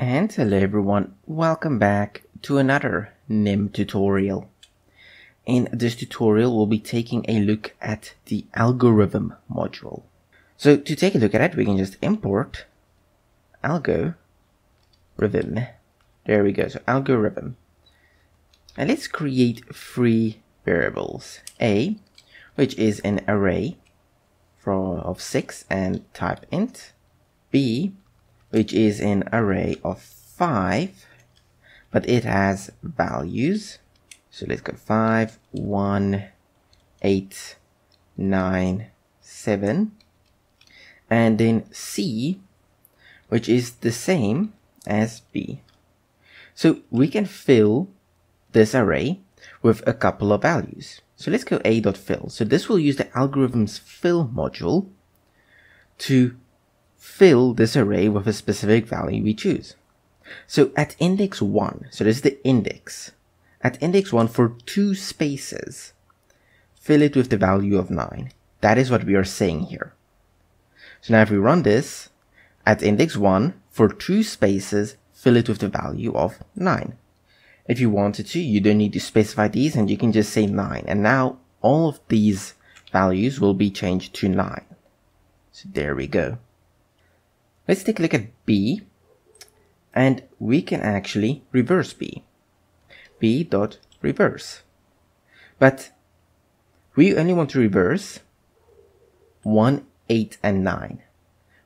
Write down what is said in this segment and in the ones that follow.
And hello everyone, welcome back to another NIM tutorial. In this tutorial we'll be taking a look at the algorithm module. So to take a look at it we can just import algorithm. There we go, so algorithm. And let's create three variables. A, which is an array for, of 6 and type int. B, which is an array of 5, but it has values. So let's go 5, 1, 8, 9, 7. And then C, which is the same as B. So we can fill this array with a couple of values. So let's go a.fill. So this will use the algorithm's fill module to fill this array with a specific value we choose. So at index 1, so this is the index, at index 1 for two spaces, fill it with the value of 9. That is what we are saying here. So now if we run this, at index 1, for two spaces, fill it with the value of 9. If you wanted to, you don't need to specify these and you can just say 9. And now all of these values will be changed to 9. So there we go. Let's take a look at B and we can actually reverse B. B dot reverse. But we only want to reverse 1, 8, and 9.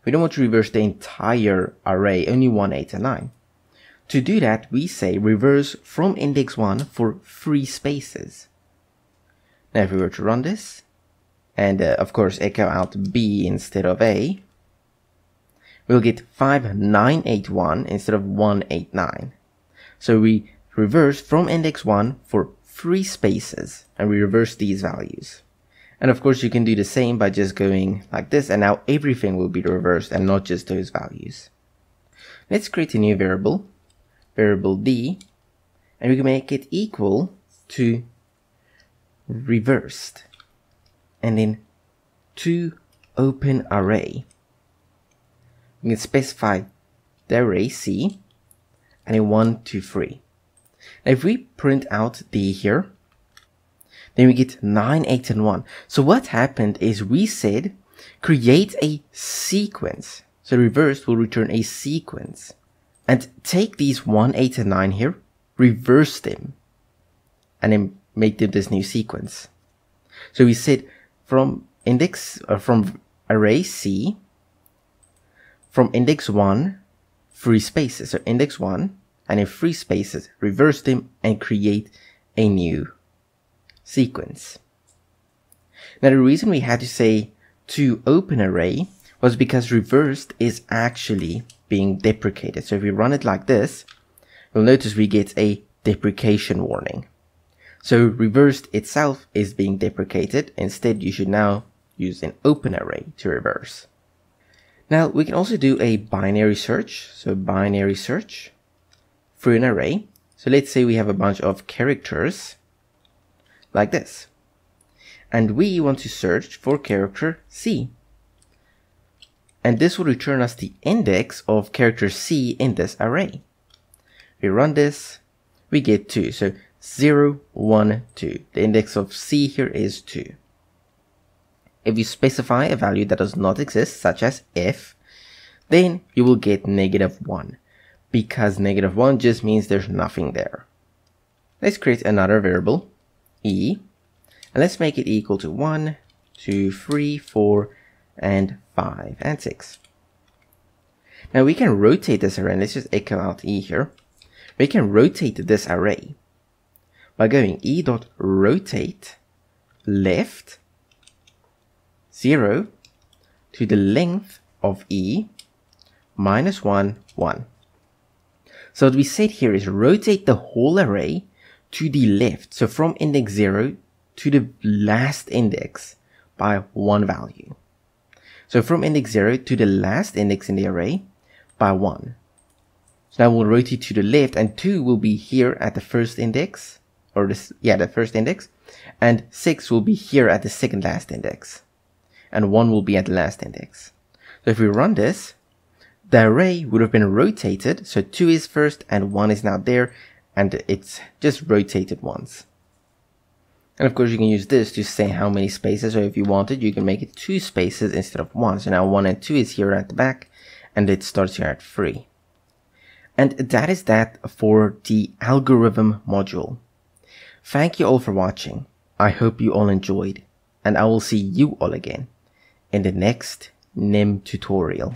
We don't want to reverse the entire array, only 1, 8, and 9. To do that, we say reverse from index 1 for three spaces. Now if we were to run this, and uh, of course echo out B instead of A, we'll get 5981 instead of 189. So we reverse from index 1 for three spaces and we reverse these values. And of course you can do the same by just going like this and now everything will be reversed and not just those values. Let's create a new variable, variable d, and we can make it equal to reversed and then to open array can specify the array C and a 1, 2, 3. Now if we print out the here, then we get 9, 8, and 1. So what happened is we said create a sequence. So reverse will return a sequence. And take these 1, 8, and 9 here, reverse them, and then make them this new sequence. So we said from index, or from array C, from index 1, free spaces. So index 1 and in free spaces, reverse them and create a new sequence. Now the reason we had to say toOpenArray was because reversed is actually being deprecated. So if we run it like this, you'll notice we get a deprecation warning. So reversed itself is being deprecated. Instead, you should now use an open array to reverse. Now we can also do a binary search. So binary search through an array. So let's say we have a bunch of characters like this. And we want to search for character C. And this will return us the index of character C in this array. We run this, we get 2. So 0, 1, 2. The index of C here is 2. If you specify a value that does not exist, such as if, then you will get negative 1, because negative 1 just means there's nothing there. Let's create another variable, e, and let's make it equal to 1, 2, 3, 4, and 5, and 6. Now we can rotate this array, let's just echo out e here. We can rotate this array by going e dot rotate left 0 to the length of e minus 1, 1. So what we said here is rotate the whole array to the left. So from index 0 to the last index by one value. So from index 0 to the last index in the array by 1. So now we'll rotate to the left and 2 will be here at the first index, or this, yeah, the first index, and 6 will be here at the second last index and 1 will be at the last index. So if we run this, the array would have been rotated, so 2 is first and 1 is now there, and it's just rotated once. And of course you can use this to say how many spaces, or if you wanted, you can make it 2 spaces instead of 1. So now 1 and 2 is here at the back, and it starts here at 3. And that is that for the algorithm module. Thank you all for watching. I hope you all enjoyed, and I will see you all again in the next NIM tutorial.